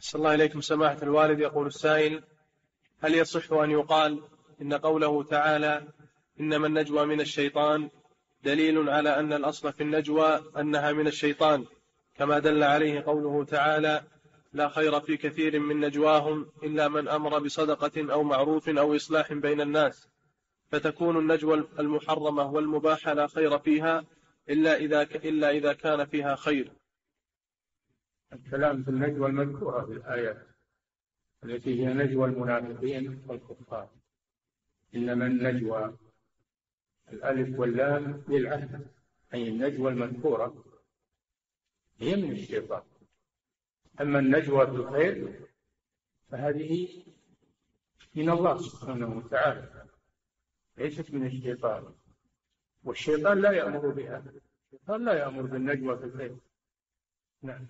أحسن الله إليكم سماحة الوالد. يقول السائل هل يصح أن يقال إن قوله تعالى إنما النجوى من الشيطان دليل على أن الأصل في النجوى أنها من الشيطان؟ كما دل عليه قوله تعالى لا خير في كثير من نجواهم إلا من أمر بصدقة أو معروف أو إصلاح بين الناس. فتكون النجوى المحرمة والمباحة لا خير فيها إلا إذا إلا إذا كان فيها خير. الكلام في النجوى المذكورة في الآيات التي هي نجوى المنافقين والكفار. إنما النجوى الألف واللام للعهد أي النجوى المذكورة هي من الشيطان. أما النجوى في الخير فهذه من الله سبحانه وتعالى ليست من الشيطان. والشيطان لا يأمر بها الشيطان لا يأمر بالنجوى في الخير. نعم.